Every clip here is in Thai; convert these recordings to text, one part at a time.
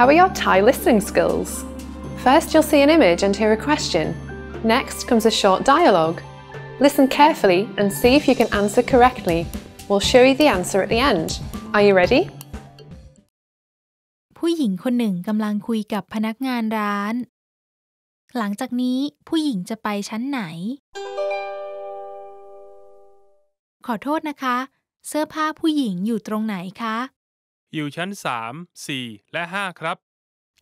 How are your Thai listening skills? First, you'll see an image and hear a question. Next comes a short dialogue. Listen carefully and see if you can answer correctly. We'll show you the answer at the end. Are you ready? ผู้หญิงคนหนึ่งกำลังคุยกับพนักงานร้าน หลังจากนี้ผู้หญิงจะไปชั้นไหน ขอโทษนะคะ เสื้อผ้าผู้หญิงอยู่ตรงไหนคะ อยู่ชั้น 3 4 และ 5 ครับ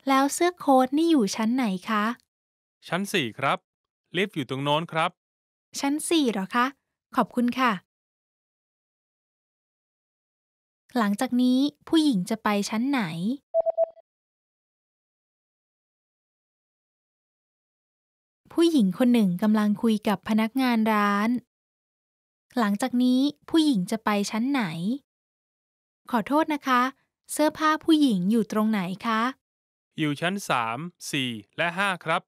แล้วเสื้อโค้ทนี่อยู่ชั้นไหนคะ ชั้น 4 ครับ ลิฟต์อยู่ตรงโน้นครับ ชั้นสี่เหรอคะ ขอบคุณค่ะ หลังจากนี้ผู้หญิงจะไปชั้นไหน ผู้หญิงคนหนึ่งกำลังคุยกับพนักงานร้าน หลังจากนี้ผู้หญิงจะไปชั้นไหน ขอโทษนะคะ เสื้อผ้าผู้หญิงอยู่ตรงไหนคะ อยู่ชั้น3 4และ5ครับ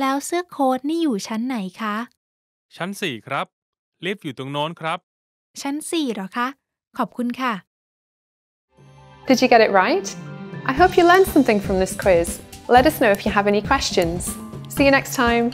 แล้วเสื้อโค้ทนี่อยู่ชั้นไหนคะ ชั้น4ครับ ลิฟต์อยู่ตรงโน้นครับ ชั้นสี่เหรอคะ ขอบคุณค่ะ Did you get it right? I hope you learned something from this quiz. Let us know if you have any questions. See you next time.